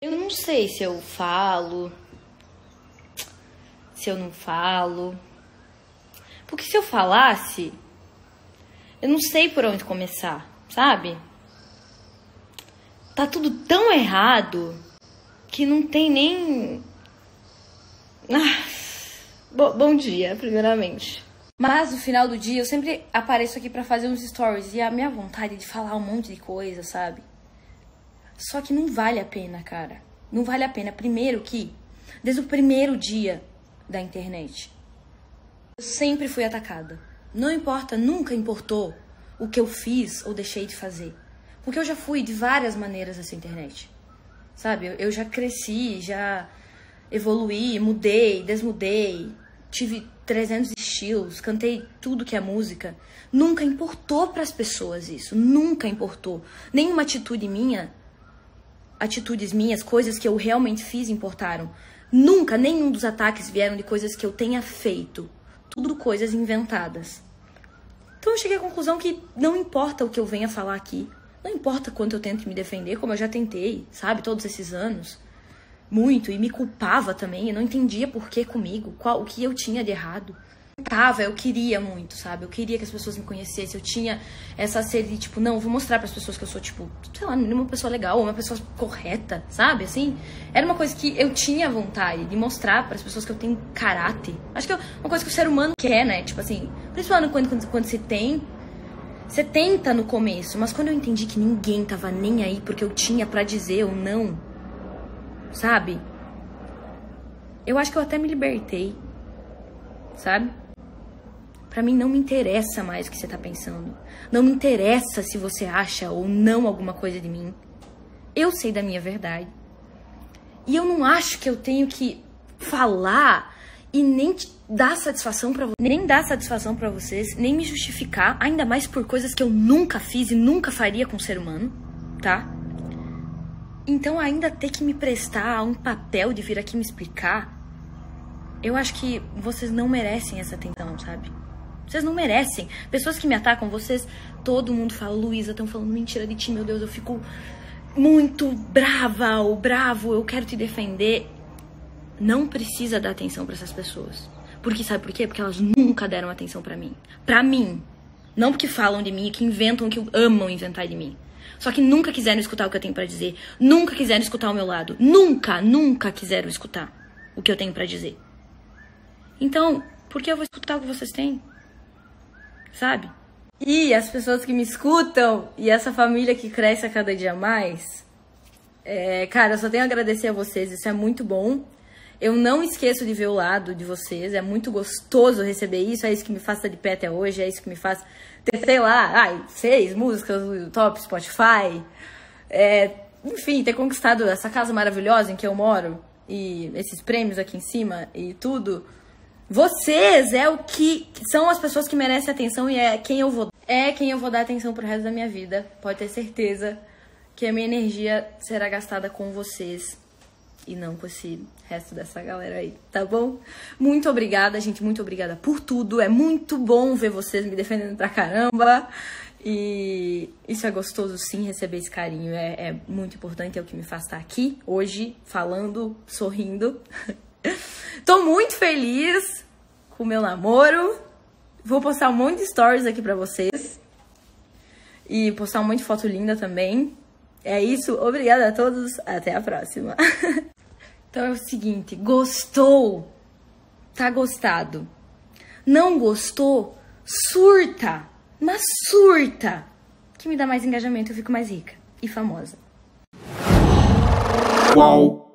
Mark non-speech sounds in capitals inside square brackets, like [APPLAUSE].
Eu não sei se eu falo, se eu não falo. Porque se eu falasse, eu não sei por onde começar, sabe? Tá tudo tão errado que não tem nem. Ah, bo bom dia, primeiramente. Mas no final do dia eu sempre apareço aqui para fazer uns stories e a minha vontade de falar um monte de coisa, sabe? Só que não vale a pena, cara. Não vale a pena. Primeiro que, desde o primeiro dia da internet, eu sempre fui atacada. Não importa, nunca importou o que eu fiz ou deixei de fazer. Porque eu já fui de várias maneiras nessa internet. Sabe? Eu já cresci, já evoluí, mudei, desmudei, tive 300 estilos, cantei tudo que é música. Nunca importou para as pessoas isso, nunca importou. Nenhuma atitude minha atitudes minhas, coisas que eu realmente fiz importaram. Nunca nenhum dos ataques vieram de coisas que eu tenha feito. Tudo coisas inventadas. Então eu cheguei à conclusão que não importa o que eu venha falar aqui. Não importa quanto eu tente me defender, como eu já tentei, sabe, todos esses anos. Muito, e me culpava também, eu não entendia por que comigo, qual, o que eu tinha de errado tava, eu queria muito, sabe? Eu queria que as pessoas me conhecessem. Eu tinha essa sede de, tipo, não, vou mostrar para as pessoas que eu sou, tipo, sei lá, uma pessoa legal, uma pessoa correta, sabe? Assim, era uma coisa que eu tinha vontade de mostrar para as pessoas que eu tenho caráter. Acho que é uma coisa que o ser humano quer, né? Tipo assim, principalmente quando, quando, quando você tem. Você tenta no começo, mas quando eu entendi que ninguém tava nem aí porque eu tinha para dizer ou não, sabe? Eu acho que eu até me libertei, sabe? Para mim não me interessa mais o que você tá pensando. Não me interessa se você acha ou não alguma coisa de mim. Eu sei da minha verdade. E eu não acho que eu tenho que falar e nem dar satisfação para nem dar satisfação para vocês, nem me justificar, ainda mais por coisas que eu nunca fiz e nunca faria com um ser humano, tá? Então ainda ter que me prestar a um papel de vir aqui me explicar, eu acho que vocês não merecem essa atenção, sabe? Vocês não merecem. Pessoas que me atacam, vocês. Todo mundo fala, Luísa, estão falando mentira de ti, meu Deus, eu fico muito brava ou bravo, eu quero te defender. Não precisa dar atenção para essas pessoas. Porque sabe por quê? Porque elas nunca deram atenção para mim. Para mim. Não porque falam de mim, que inventam, que amam inventar de mim. Só que nunca quiseram escutar o que eu tenho para dizer. Nunca quiseram escutar o meu lado. Nunca, nunca quiseram escutar o que eu tenho para dizer. Então, por que eu vou escutar o que vocês têm? Sabe? E as pessoas que me escutam e essa família que cresce a cada dia mais, é, cara, eu só tenho a agradecer a vocês, isso é muito bom. Eu não esqueço de ver o lado de vocês, é muito gostoso receber isso, é isso que me faz estar de pé até hoje, é isso que me faz ter, sei lá, ai, seis músicas no top Spotify, é, enfim, ter conquistado essa casa maravilhosa em que eu moro e esses prêmios aqui em cima e tudo. Vocês é o que são as pessoas que merecem atenção e é quem eu vou é quem eu vou dar atenção pro resto da minha vida. Pode ter certeza que a minha energia será gastada com vocês e não com esse resto dessa galera aí, tá bom? Muito obrigada, gente, muito obrigada por tudo. É muito bom ver vocês me defendendo pra caramba. E isso é gostoso sim, receber esse carinho. É, é muito importante, é o que me faz estar aqui hoje, falando, sorrindo. [LAUGHS] Tô muito feliz com o meu namoro. Vou postar um monte de stories aqui pra vocês. E postar um monte de foto linda também. É isso. Obrigada a todos. Até a próxima. [LAUGHS] então é o seguinte. Gostou? Tá gostado. Não gostou? Surta. Mas surta. Que me dá mais engajamento. Eu fico mais rica e famosa. Qual?